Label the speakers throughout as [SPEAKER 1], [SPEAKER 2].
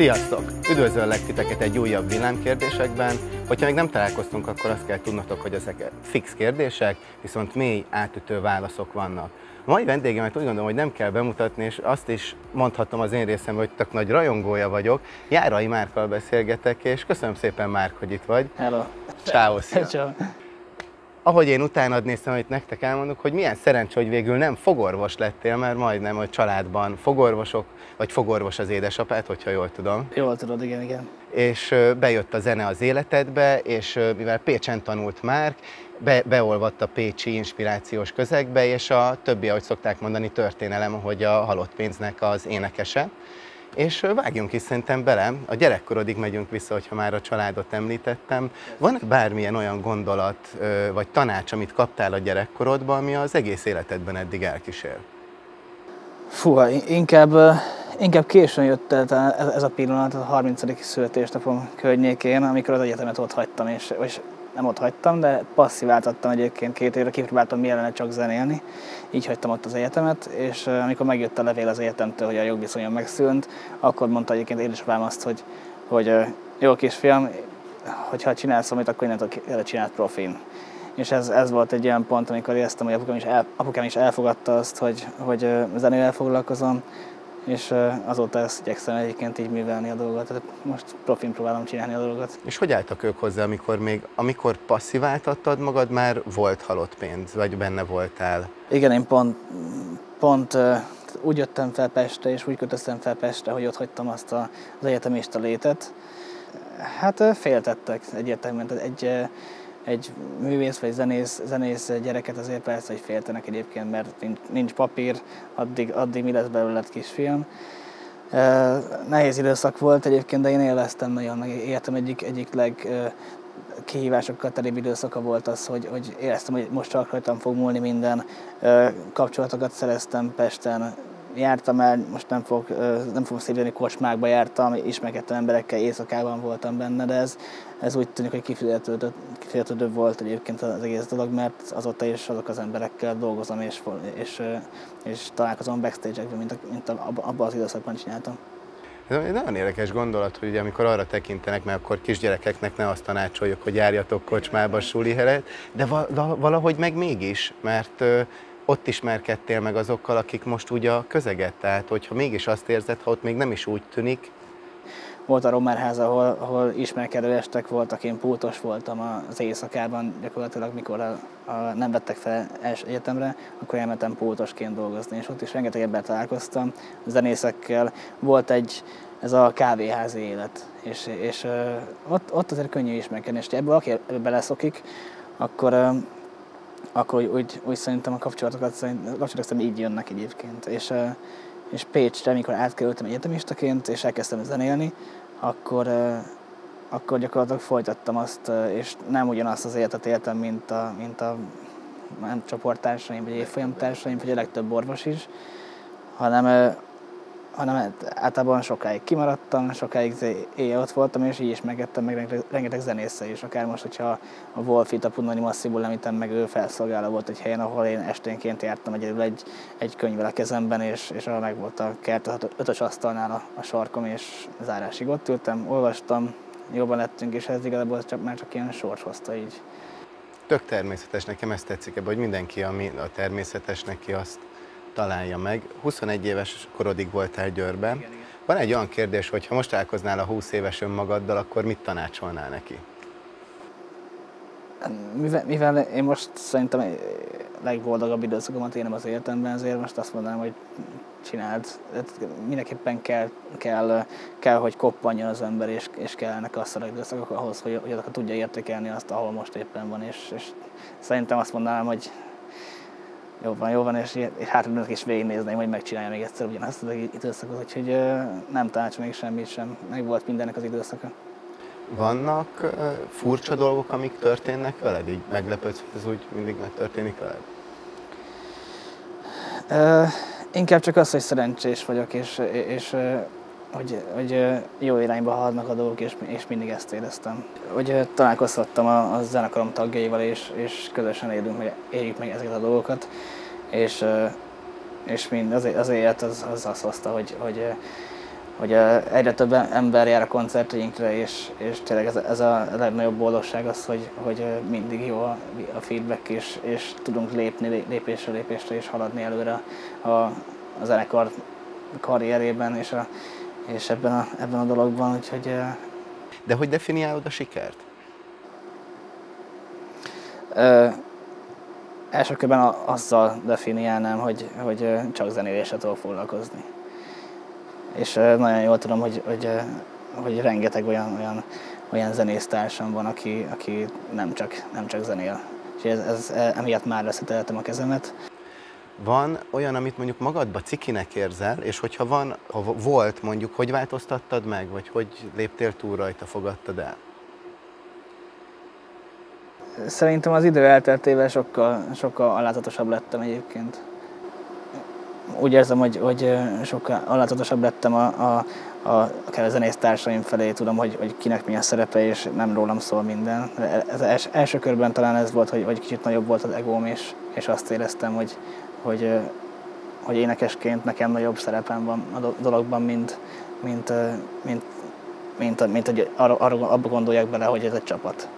[SPEAKER 1] Sziasztok! Üdvözöllek titeket egy újabb villámkérdésekben. Hogyha még nem találkoztunk, akkor azt kell tudnotok, hogy ezek fix kérdések, viszont mély, átütő válaszok vannak. A mai vendégemet úgy gondolom, hogy nem kell bemutatni, és azt is mondhatom az én részemről, hogy tök nagy rajongója vagyok. Járai Márkkal beszélgetek, és köszönöm szépen Márk, hogy itt vagy.
[SPEAKER 2] Hello.
[SPEAKER 1] Ciao, szia.
[SPEAKER 2] Ciao.
[SPEAKER 1] Ahogy én utána néztem, amit nektek elmondok, hogy milyen szerencsé, hogy végül nem fogorvos lettél, mert majdnem a családban fogorvosok, vagy fogorvos az édesapát, hogyha jól tudom.
[SPEAKER 2] Jól tudod, igen, igen.
[SPEAKER 1] És bejött a zene az életedbe, és mivel Pécsen tanult Márk, be, beolvadt a pécsi inspirációs közegbe, és a többi, ahogy szokták mondani, történelem, hogy a halott pénznek az énekese. És vágjunk is szerintem bele, a gyerekkorodig megyünk vissza, hogyha már a családot említettem. Van-e bármilyen olyan gondolat vagy tanács, amit kaptál a gyerekkorodban, ami az egész életedben eddig elkísér?
[SPEAKER 2] Fú, inkább, inkább későn jött el ez a pillanat, a 30. születésnapom környékén, amikor az egyetemet ott hagytam, és, és nem ott hagytam, de passziváltattam egyébként két évre, kipróbáltam mielőtt csak zenélni, így hagytam ott az egyetemet, és ö, amikor megjött a levél az egyetemtől, hogy a jogviszonyom megszűnt, akkor mondta egyébként édesapám azt, hogy, hogy ö, jó kisfiam, hogyha csinálsz valamit, akkor innentől csinált profin. És ez, ez volt egy olyan pont, amikor éreztem, hogy apukám is, el, apukám is elfogadta azt, hogy, hogy ö, zenével foglalkozom, és azóta ezt igyekszem egyébként így művelni a dolgot. Tehát most profin próbálom csinálni a dolgot.
[SPEAKER 1] És hogy álltak ők hozzá, amikor még, amikor passziváltattad magad, már volt halott pénz, vagy benne voltál?
[SPEAKER 2] Igen, én pont, pont úgy jöttem fel Pestre, és úgy kötöztem fel Pestre, hogy ott hagytam azt a, az egyetemista létet. Hát féltettek egyértelműen. Tehát egy, egy művész vagy zenész, zenész gyereket azért persze, hogy féltenek egyébként, mert nincs, papír, addig, addig mi lesz belőled kisfiam. Nehéz időszak volt egyébként, de én élveztem nagyon, meg életem egyik, egyik leg kihívásokkal terébb időszaka volt az, hogy, hogy éreztem, hogy most csak rajtam fog múlni minden. Kapcsolatokat szereztem Pesten, jártam el, most nem, fog, nem fogom szívni, kocsmákba jártam, ismerkedtem emberekkel, éjszakában voltam benne, de ez, ez úgy tűnik, hogy kifizetődő, kifizetődő volt egyébként az egész dolog, mert azóta is azok az emberekkel dolgozom és, és, és találkozom backstage-ekben, mint, a, mint a, abban az időszakban csináltam.
[SPEAKER 1] Ez egy nagyon érdekes gondolat, hogy ugye, amikor arra tekintenek, mert akkor kisgyerekeknek ne azt tanácsoljuk, hogy járjatok kocsmába, suli helyet, de valahogy meg mégis, mert ott ismerkedtél meg azokkal, akik most ugye a közeget, tehát hogyha mégis azt érzed, ha ott még nem is úgy tűnik,
[SPEAKER 2] volt a Romerház, ahol, ahol ismerkedő estek voltak, én pultos voltam az éjszakában, gyakorlatilag mikor a, a, nem vettek fel első egyetemre, akkor elmentem pultosként dolgozni, és ott is rengeteg ember találkoztam, zenészekkel. Volt egy, ez a kávéházi élet, és, és ott, ott azért könnyű ismerkedni, és ebből aki beleszokik, akkor, akkor úgy, úgy, úgy szerintem a kapcsolatokat, szerint, a kapcsolatok szerintem így jönnek egyébként. És, és Pécsre, amikor átkerültem egyetemistaként, és elkezdtem zenélni, akkor, akkor gyakorlatilag folytattam azt, és nem ugyanazt az életet éltem, mint a, mint a nem csoporttársaim, vagy évfolyamtársaim, vagy a legtöbb orvos is, hanem, hanem általában sokáig kimaradtam, sokáig éjjel ott voltam, és így is megettem meg rengeteg, rengeteg zenésze is. Akár most, hogyha a Wolfit, a Punnani Masszibul említem meg, ő felszolgáló volt egy helyen, ahol én esténként jártam egyedül egy, egy könyvvel a kezemben, és, és arra meg volt a kert, ötös asztalnál a, a sarkom, és zárásig ott ültem, olvastam, jobban lettünk, és ez igazából csak, már csak ilyen sors hozta így.
[SPEAKER 1] Tök természetes, nekem ezt tetszik ebben, hogy mindenki, ami a természetes neki, azt találja meg. 21 éves korodig voltál Győrben. Igen, igen. Van egy olyan kérdés, hogy ha most találkoznál a 20 éves önmagaddal, akkor mit tanácsolnál neki?
[SPEAKER 2] Mivel, mivel én most szerintem legboldogabb időszakomat élem az életemben, ezért most azt mondanám, hogy csináld. Mindenképpen kell, kell, kell, hogy koppanjon az ember, és, és kellnek azt a időszakok ahhoz, hogy, hogy azokat tudja értékelni azt, ahol most éppen van. És, és szerintem azt mondanám, hogy jó van, jó van, és, és hátradőlök is végignézném, hogy megcsinálja még egyszer ugyanazt az időszakot, úgyhogy nem tanácsolnék semmit sem, meg volt mindennek az időszaka.
[SPEAKER 1] Vannak furcsa dolgok, amik történnek veled? Így meglepődsz, hogy ez úgy mindig megtörténik veled?
[SPEAKER 2] Uh, inkább csak az, hogy szerencsés vagyok, és, és hogy, hogy jó irányba haladnak a dolgok, és, és mindig ezt éreztem. Hogy találkozhattam a, a zenekarom tagjaival, és, és közösen élünk meg, éljük meg ezeket a dolgokat, és, és mind az, az élet az, az azt hozta, hogy, hogy, hogy egyre több ember jár a koncertjeinkre, és, és tényleg ez, ez a legnagyobb boldogság az, hogy, hogy mindig jó a, a feedback, és, és tudunk lépni lépésre lépésre, és haladni előre a, a zenekar karrierében, és, a, és ebben, a, ebben a dologban, úgyhogy...
[SPEAKER 1] De hogy definiálod a sikert?
[SPEAKER 2] Ö, első körben azzal definiálnám, hogy, hogy csak zenéléssel tudok foglalkozni és nagyon jól tudom, hogy, hogy, hogy rengeteg olyan, olyan, olyan zenésztársam van, aki, aki nem, csak, nem csak zenél. És ez, ez, emiatt már leszeteltem a kezemet.
[SPEAKER 1] Van olyan, amit mondjuk magadba cikinek érzel, és hogyha van, ha volt mondjuk, hogy változtattad meg, vagy hogy léptél túl rajta, fogadtad el?
[SPEAKER 2] Szerintem az idő elteltével sokkal, sokkal alázatosabb lettem egyébként úgy érzem, hogy, hogy sokkal alázatosabb lettem a, a, a, akár a zenésztársaim felé, tudom, hogy, hogy kinek mi a szerepe, és nem rólam szól minden. Ez els, első körben talán ez volt, hogy, hogy kicsit nagyobb volt az egóm, és, és azt éreztem, hogy, hogy, hogy énekesként nekem nagyobb szerepem van a dologban, mint, mint, mint, mint, mint, hogy arra, arra, abba gondolják bele, hogy ez egy csapat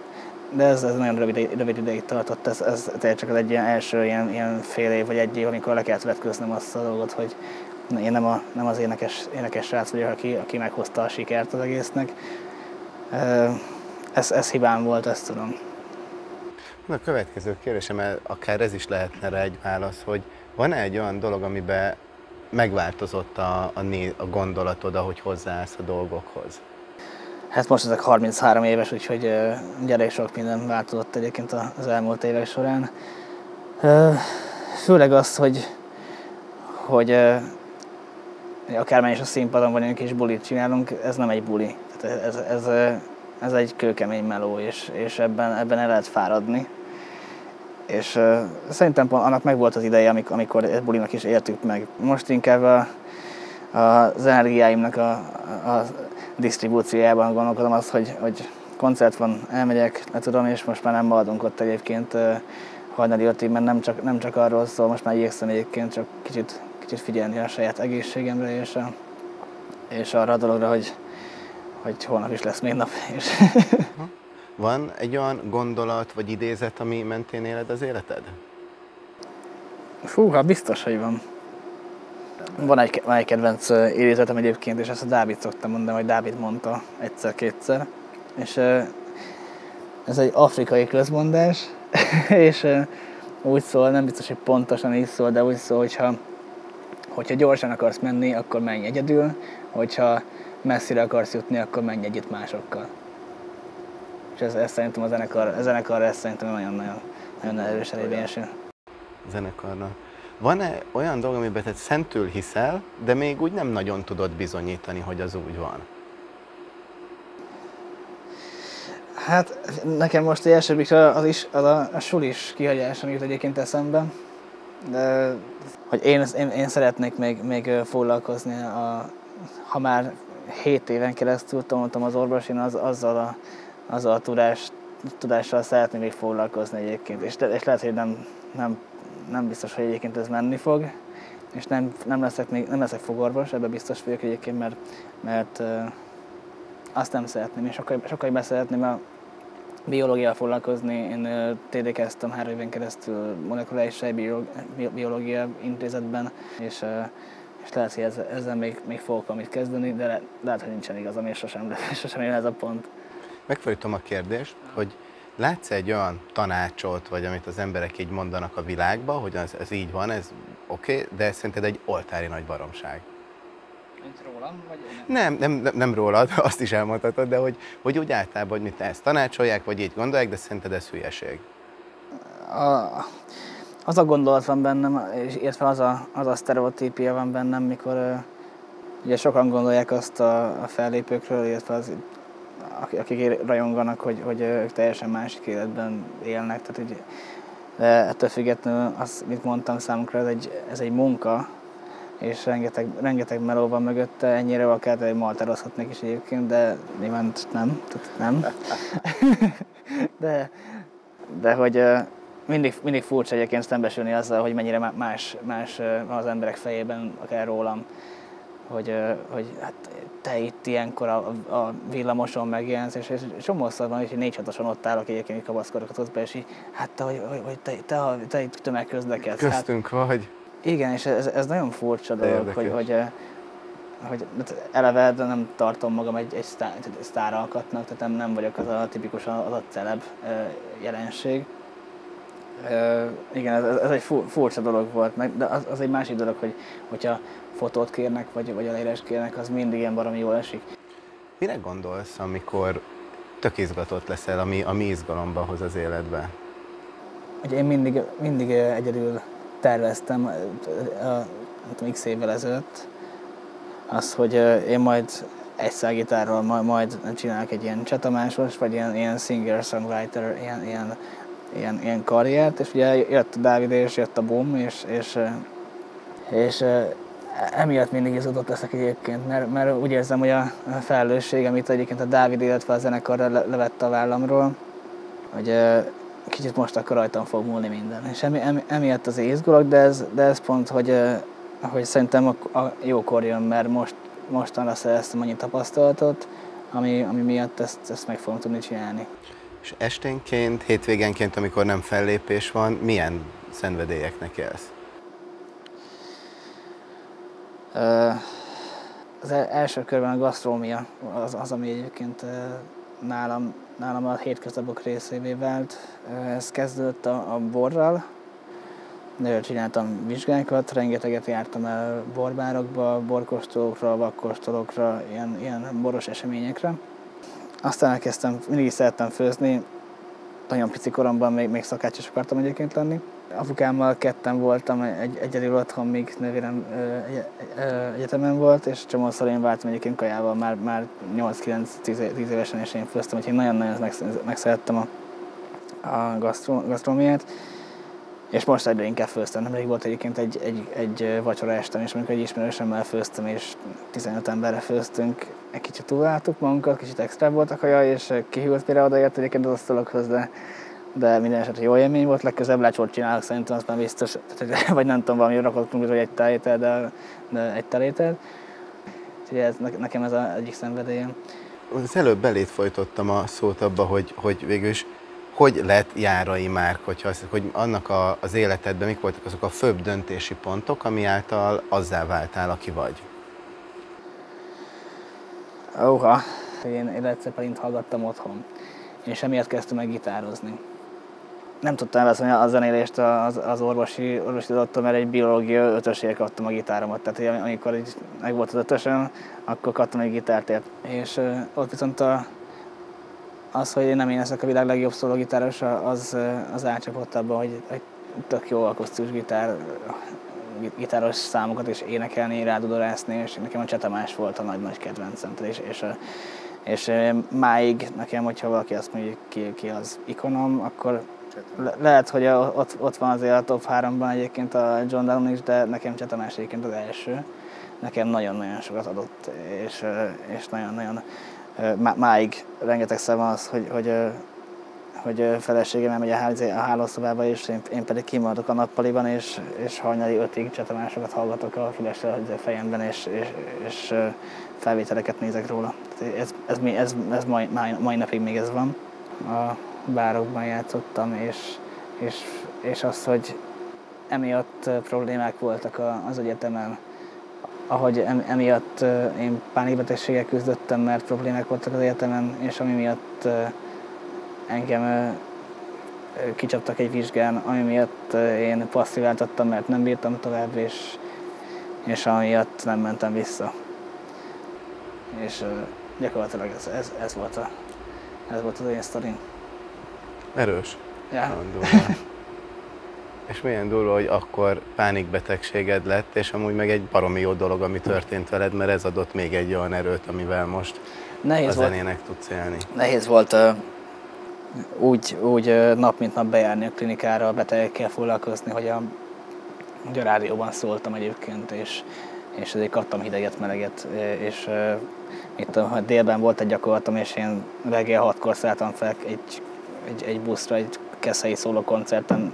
[SPEAKER 2] de ez, ez nagyon rövid, rövid ideig tartott, ez, ez tényleg csak egy ilyen első ilyen, ilyen fél év vagy egy év, amikor le kellett vetkőznöm azt a dolgot, hogy én nem, a, nem az énekes, énekes srác vagyok, aki, aki meghozta a sikert az egésznek. Ez, ez hibám volt, ezt tudom.
[SPEAKER 1] A következő kérdésem, akár ez is lehetne rá egy válasz, hogy van-e egy olyan dolog, amiben megváltozott a, a, a gondolatod, ahogy hozzáállsz a dolgokhoz?
[SPEAKER 2] Hát most ezek 33 éves, úgyhogy gyerek sok minden változott egyébként az elmúlt évek során. Főleg az, hogy, hogy is a színpadon vagyunk és bulit csinálunk, ez nem egy buli. Tehát ez, ez egy kőkemény meló, és, és ebben, ebben el lehet fáradni. És uh, szerintem annak meg volt az ideje, amikor, amikor ezt bulinak is értük meg. Most inkább a, a, az energiáimnak a, a disztribúciójában gondolkodom azt, hogy, hogy koncert van, elmegyek, le tudom, és most már nem maradunk ott egyébként hajnali ötig, mert nem csak, nem csak arról szól, most már igyekszem egyébként csak kicsit, kicsit figyelni a saját egészségemre, és, a, és arra a dologra, hogy, hogy holnap is lesz még nap. És
[SPEAKER 1] van egy olyan gondolat vagy idézet, ami mentén éled az életed?
[SPEAKER 2] Fú, hát biztos, hogy van. Van egy, van egy kedvenc idézetem egyébként, és ezt a Dávid szoktam mondani, hogy Dávid mondta egyszer-kétszer. És ez egy afrikai közmondás, és úgy szól, nem biztos, hogy pontosan így szól, de úgy szól, hogyha, hogyha gyorsan akarsz menni, akkor menj egyedül, hogyha messzire akarsz jutni, akkor menj együtt másokkal. És ez, ez szerintem a zenekar, a zenekar ez szerintem nagyon-nagyon nagyon erősen érvényesül.
[SPEAKER 1] Zenekarnak. Van-e olyan dolog, amiben te szentül hiszel, de még úgy nem nagyon tudod bizonyítani, hogy az úgy van?
[SPEAKER 2] Hát nekem most első az, is, az a, a sulis kihagyáson jut egyébként eszembe. De, hogy én, én, én szeretnék még, még foglalkozni, a, ha már 7 éven keresztül tanultam az orvosin, az, azzal a, azzal a tudás, tudással szeretnék még foglalkozni egyébként. És, és lehet, hogy nem, nem nem biztos, hogy egyébként ez menni fog, és nem, nem, leszek, még, nem leszek fogorvos, ebben biztos vagyok egyébként, mert, mert azt nem szeretném, és sokkal, sokkal jobban szeretném a biológiával foglalkozni. Én uh, TD-keztem három éven keresztül molekuláris biológia intézetben, és, uh, és lehet, hogy ezzel, ezzel még, még fogok amit kezdeni, de le, lehet, hogy nincsen igazam, és sosem, sosem jön ez a pont.
[SPEAKER 1] Megfordítom a kérdést, hogy Látsz egy olyan tanácsot, vagy amit az emberek így mondanak a világba, hogy ez, ez így van, ez oké, okay, de szerinted egy oltári nagy baromság?
[SPEAKER 2] Mint rólam? Vagy
[SPEAKER 1] nem, nem, nem, nem rólad, azt is elmondhatod, de hogy, hogy úgy általában, hogy mit ezt tanácsolják, vagy így gondolják, de szerinted ez hülyeség?
[SPEAKER 2] A, az a gondolat van bennem, és illetve az a, az a sztereotípia van bennem, mikor ugye sokan gondolják azt a, a fellépőkről, illetve az akik rajonganak, hogy, hogy ők teljesen másik életben élnek. Tehát, hogy, de ettől függetlenül, azt, mint mondtam, számukra ez egy, ez egy munka, és rengeteg, rengeteg meló van mögötte, ennyire akár egy malterozhatnék is egyébként, de nyilván nem, tehát nem. de, de hogy mindig, mindig furcsa egyébként szembesülni azzal, hogy mennyire más, más az emberek fejében, akár rólam. hogy, hogy hát te itt ilyenkor a, a villamoson megjelensz, és, és csomószor van, hogy négy hatosan ott állok egyébként, kapaszkodokat ott be, és így, hát te, hogy, hogy te, te, te, te itt tömegközlekedsz.
[SPEAKER 1] Köztünk hát, vagy.
[SPEAKER 2] Igen, és ez, ez nagyon furcsa dolog, hogy, hogy, hogy hát eleve nem tartom magam egy, egy sztár, sztáralkatnak, tehát nem, nem vagyok az a tipikus az a celeb jelenség. Igen, ez, ez egy furcsa dolog volt, meg, de az, az egy másik dolog, hogy hogyha fotót kérnek, vagy, vagy aláírás kérnek, az mindig ilyen baromi jól esik.
[SPEAKER 1] Mire gondolsz, amikor tök izgatott leszel, ami, ami izgalomba hoz az életbe?
[SPEAKER 2] Ugye én mindig, mindig egyedül terveztem, a, x évvel ezelőtt, az, hogy én majd egy szágitárral majd, majd csinálok egy ilyen csatamásos, vagy ilyen, ilyen singer-songwriter, ilyen, ilyen, ilyen, ilyen karriert, és ugye jött a Dávid és jött a Boom, és, és, és emiatt mindig izgatott leszek egyébként, mert, mert úgy érzem, hogy a felelősség, amit egyébként a Dávid, illetve a zenekar le, levett a vállamról, hogy kicsit most akkor rajtam fog múlni minden. És emi, emiatt az izgulok, de ez, de ez pont, hogy, hogy szerintem a, a jókor jön, mert most, mostanra szereztem annyi tapasztalatot, ami, ami miatt ezt, ezt meg fogom tudni csinálni.
[SPEAKER 1] És esténként, hétvégenként, amikor nem fellépés van, milyen szenvedélyeknek élsz?
[SPEAKER 2] Az első körben a gasztrómia az, az ami egyébként nálam, nálam a hétköznapok részévé vált. Ez kezdődött a, a borral, csináltam vizsgákat, rengeteget jártam el borbárokba, borkostolókra, vakkostolókra, ilyen, ilyen boros eseményekre. Aztán elkezdtem, mindig is szerettem főzni, nagyon pici koromban még, még szakács is akartam egyébként lenni. Apukámmal ketten voltam, egy, egyedül otthon, míg nővérem egyetemen volt, és csomószor én váltam egyébként kajával, már, már 8-9-10 évesen, és én főztem, úgyhogy nagyon-nagyon megszerettem a, a gasztrómiát. És most egyre inkább főztem. Nemrég volt egyébként egy, egy, egy vacsora estem, és amikor egy ismerősemmel főztem, és 15 emberre főztünk, egy kicsit túláltuk magunkat, kicsit extra volt a kaja, és kihűlt mire odaért egyébként az asztalokhoz, de, de minden esetre jó élmény volt, legközelebb lecsort csinálok, szerintem azt már biztos, vagy nem tudom, valami rakottunk, hogy egy telétel, de, de egy telétel. Úgyhogy ez, nekem ez az egyik szenvedélyem.
[SPEAKER 1] Az előbb belét folytottam a szót abba, hogy, hogy végül is hogy lett Járai Márk, hogyha hogy annak a, az életedben mik voltak azok a főbb döntési pontok, ami által azzá váltál, aki vagy?
[SPEAKER 2] Óha, én, Led hallgattam otthon, és emiatt kezdtem meg gitározni. Nem tudtam elveszni a zenélést az, az orvosi, orvosi tudattól, mert egy biológia ötösért kaptam a gitáromat. Tehát amikor így meg volt az ötösen, akkor kaptam egy gitárt És ott viszont a, az, hogy én nem én leszek a világ legjobb szólógitárosa, az, az elcsapott abban, hogy egy tök jó akusztikus gitár, gitáros számokat is énekelni, rádudorászni, és nekem a Csetamás volt a nagy-nagy kedvencem. És, és, és máig nekem, hogyha valaki azt mondja, ki, ki az ikonom, akkor le, lehet, hogy ott, ott van azért a top 3-ban egyébként a John Dallon is, de nekem Csetamás egyébként az első. Nekem nagyon-nagyon sokat adott, és, és nagyon-nagyon máig rengetegszer van az, hogy, hogy, hogy feleségem elmegy a, ház, a hálószobába, és én, én pedig kimaradok a nappaliban, és, és hajnali ötig csatamásokat hallgatok a fülesre a fejemben, és, és, és felvételeket nézek róla. Ez, ez, ez, ez, ez mai, mai napig még ez van. A bárokban játszottam, és, és, és az, hogy emiatt problémák voltak az egyetemen, ahogy emiatt én pánikbetegséggel küzdöttem, mert problémák voltak az egyetemen, és ami miatt engem kicsaptak egy vizsgán, ami miatt én passziváltattam, mert nem bírtam tovább, és, és amiatt nem mentem vissza. És gyakorlatilag ez, ez, ez, volt, a, ez volt az én sztorim.
[SPEAKER 1] Erős.
[SPEAKER 2] Ja.
[SPEAKER 1] És milyen durva, hogy akkor pánikbetegséged lett, és amúgy meg egy baromi jó dolog, ami történt veled, mert ez adott még egy olyan erőt, amivel most Nehéz a zenének volt. tudsz élni.
[SPEAKER 2] Nehéz volt uh, úgy, úgy uh, nap mint nap bejárni a klinikára, a betegekkel foglalkozni, hogy a, hogy a rádióban szóltam egyébként, és, és azért kaptam hideget, meleget, és uh, itt a délben volt egy gyakorlatom, és én reggel hatkor szálltam fel egy, egy, egy buszra, egy keszei szóló koncerten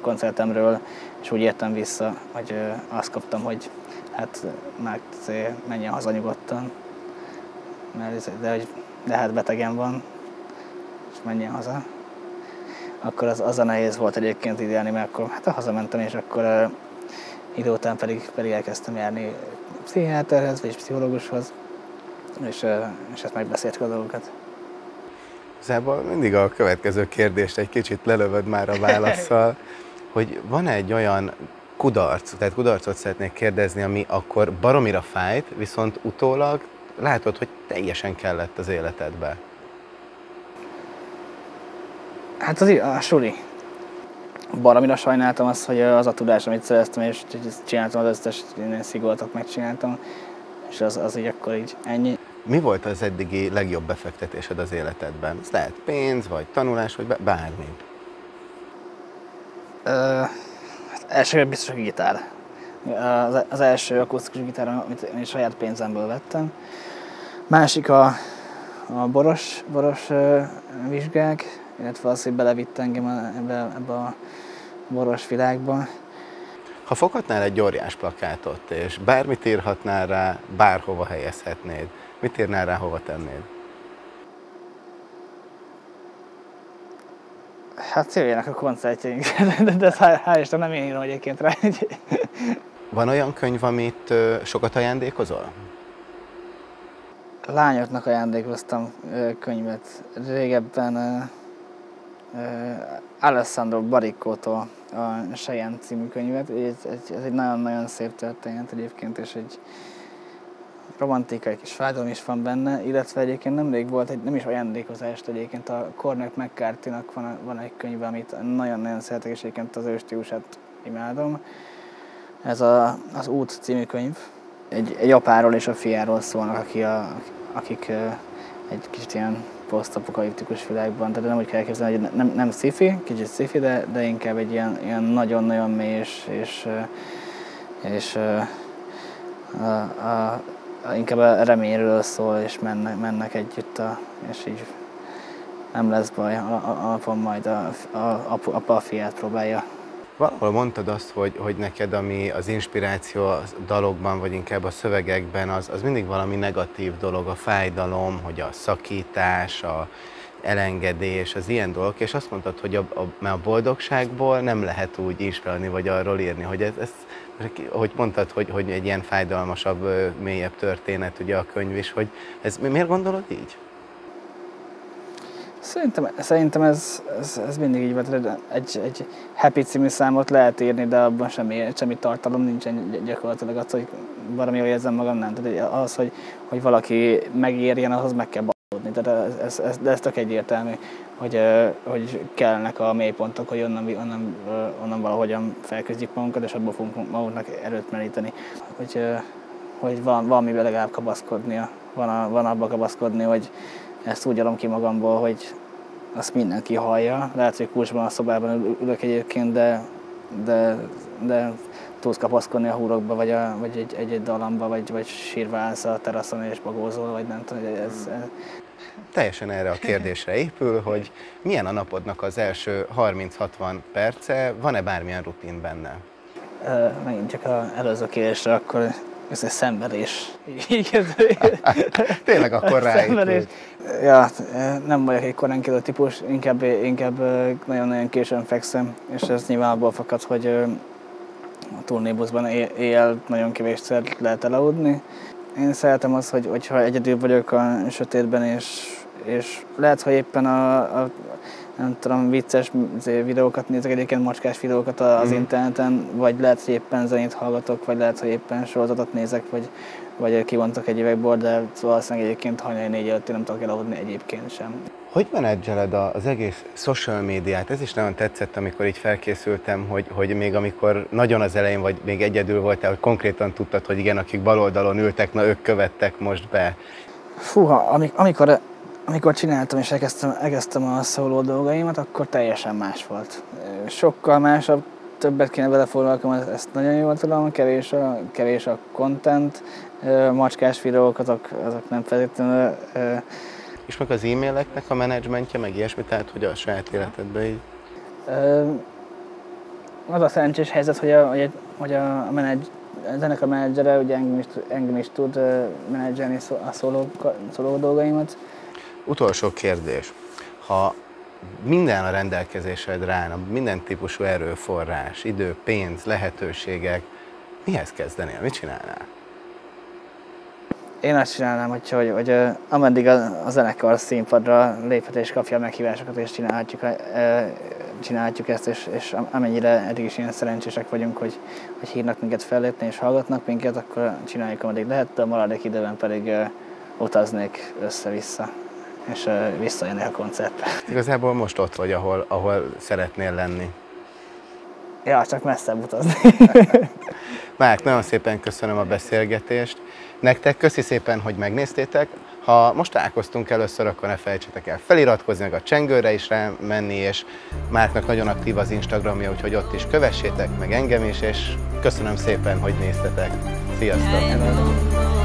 [SPEAKER 2] koncertemről, és úgy értem vissza, hogy azt kaptam, hogy hát már menjen haza nyugodtan, mert, de, hogy, de hát betegen van, és menjen haza. Akkor az, az a nehéz volt egyébként ideálni, mert akkor hát hazamentem, és akkor idő után pedig, pedig elkezdtem járni pszichiáterhez, vagy pszichológushoz, és, és ezt megbeszéltük a dolgokat.
[SPEAKER 1] Igazából mindig a következő kérdést egy kicsit lelövöd már a válaszsal, hogy van-e egy olyan kudarc, tehát kudarcot szeretnék kérdezni, ami akkor baromira fájt, viszont utólag látod, hogy teljesen kellett az életedbe?
[SPEAKER 2] Hát az a suli. Baromira sajnáltam azt, hogy az a tudás, amit szereztem, és csináltam az összes szigoltat, megcsináltam, és az, az így akkor így ennyi.
[SPEAKER 1] Mi volt az eddigi legjobb befektetésed az életedben? Ez lehet pénz, vagy tanulás, vagy bármi?
[SPEAKER 2] Uh, első biztos a gitár. Az, első akusztikus gitár, amit én saját pénzemből vettem. Másik a, a boros, boros vizsgák, illetve az, hogy belevitt engem ebbe, ebbe a boros világba.
[SPEAKER 1] Ha foghatnál egy óriás plakátot, és bármit írhatnál rá, bárhova helyezhetnéd, mit írnál rá, hova tennéd?
[SPEAKER 2] Hát jöjjenek a koncertjeink, de, de hál' Isten nem én írom egyébként rá.
[SPEAKER 1] Van olyan könyv, amit sokat ajándékozol?
[SPEAKER 2] Lányoknak ajándékoztam könyvet. Régebben Alessandro Baricótól a Sejen című könyvet. Ez, ez egy nagyon-nagyon szép történet egyébként, és egy romantikai kis fájdalom is van benne, illetve egyébként nemrég volt egy, nem is ajándékozást egyébként, a Cormac mccarthy van, van egy könyv, amit nagyon-nagyon szeretek, és egyébként az őstílusát imádom. Ez a, az Út című könyv. Egy, egy apáról és a fiáról szólnak, aki a, akik egy kicsit ilyen posztapokaliptikus világban, tehát nem úgy kell elképzelni, hogy nem, nem sci-fi, kicsit sci-fi, de, de inkább egy ilyen, ilyen nagyon-nagyon mély és, és, és a, a, inkább a reményről szól, és mennek, mennek együtt, a, és így nem lesz baj, a, a, apa majd a, a, a, apa a fiát próbálja.
[SPEAKER 1] Valahol mondtad azt, hogy, hogy neked ami az inspiráció a dalokban, vagy inkább a szövegekben, az, az mindig valami negatív dolog, a fájdalom, hogy a szakítás, a elengedés, az ilyen dolgok, és azt mondtad, hogy a, a, a boldogságból nem lehet úgy inspirálni, vagy arról írni, hogy ez, ez hogy mondtad, hogy, hogy egy ilyen fájdalmasabb, mélyebb történet ugye a könyv is, hogy ez miért gondolod így?
[SPEAKER 2] Szerintem, szerintem ez, ez, ez mindig így volt. Egy, egy happy című számot lehet írni, de abban semmi, semmi tartalom nincsen gyakorlatilag az, hogy valami jól érzem magam, nem. Tehát az, hogy, hogy valaki megérjen, ahhoz meg kell. Tehát ez, ez, de ez tök egyértelmű, hogy, hogy kellnek a mélypontok, hogy onnan, onnan, onnan valahogyan felküzdjük magunkat, és abból fogunk magunknak erőt meríteni. Hogy, hogy van, valamivel legalább kapaszkodnia, van, a, van abba kapaszkodni, hogy, ezt úgy adom ki magamból, hogy azt mindenki hallja. Lehet, hogy kulcsban a szobában ülök egyébként, de, de, de tudsz kapaszkodni a húrokba, vagy, a, vagy egy, egy, egy dalamba, vagy, vagy sírva állsz a teraszon és bagózol, vagy nem tudom. Ez, ez...
[SPEAKER 1] Teljesen erre a kérdésre épül, hogy milyen a napodnak az első 30-60 perce, van-e bármilyen rutin benne?
[SPEAKER 2] megint csak az előző kérdésre, akkor ez egy szenvedés.
[SPEAKER 1] Tényleg akkor ráépült.
[SPEAKER 2] Ja, nem vagyok egy korán típus, inkább, inkább nagyon-nagyon későn fekszem, és ez nyilván abból fakad, hogy a turnébuszban éjjel nagyon kevésszer lehet elaludni. Én szeretem azt, hogy, hogyha egyedül vagyok a sötétben, és, és lehet, hogy éppen a, a nem tudom, vicces videókat nézek, egyébként macskás videókat az mm. interneten, vagy lehet, hogy éppen zenét hallgatok, vagy lehet, hogy éppen sorozatot nézek, vagy, vagy kivontok egy üvegból, de valószínűleg egyébként hajnali négy előtt én nem tudok elaludni egyébként sem.
[SPEAKER 1] Hogy menedzseled az egész social médiát? Ez is nagyon tetszett, amikor így felkészültem, hogy, hogy még amikor nagyon az elején, vagy még egyedül voltál, hogy konkrétan tudtad, hogy igen, akik baloldalon ültek, na ők követtek most be.
[SPEAKER 2] Fúha, amikor amikor csináltam és elkezdtem, elkezdtem a szóló dolgaimat, akkor teljesen más volt. Sokkal másabb, többet kéne vele foglalkozni, ezt nagyon jól tudom, kevés a, kevés a content, macskás videók, azok, azok nem feltétlenül...
[SPEAKER 1] És meg az e-maileknek a menedzsmentje, meg ilyesmi, tehát hogy a saját életedben így?
[SPEAKER 2] az a szerencsés helyzet, hogy a, hogy a, menedzs, a zenekar menedzsere ugye engem is, engem is tud menedzselni a szóló, szóló dolgaimat.
[SPEAKER 1] Utolsó kérdés. Ha minden a rendelkezésedre állna, minden típusú erőforrás, idő, pénz, lehetőségek, mihez kezdenél? Mit csinálnál?
[SPEAKER 2] Én azt csinálnám, hogy, hogy, hogy ameddig a, a zenekar színpadra léphet és kapja a meghívásokat, és csinálhatjuk, csinálhatjuk ezt, és, és amennyire eddig is ilyen szerencsések vagyunk, hogy, hogy hívnak minket fellépni és hallgatnak minket, akkor csináljuk, ameddig lehet, de a maradék időben pedig utaznék össze-vissza és visszajönni a koncertre.
[SPEAKER 1] Igazából most ott vagy, ahol, ahol szeretnél lenni.
[SPEAKER 2] Ja, csak messzebb utazni.
[SPEAKER 1] Márk, nagyon szépen köszönöm a beszélgetést. Nektek köszi szépen, hogy megnéztétek. Ha most találkoztunk először, akkor ne felejtsetek el feliratkozni, meg a csengőre is menni, és Márknak nagyon aktív az Instagramja, úgyhogy ott is kövessétek, meg engem is, és köszönöm szépen, hogy néztetek. Sziasztok!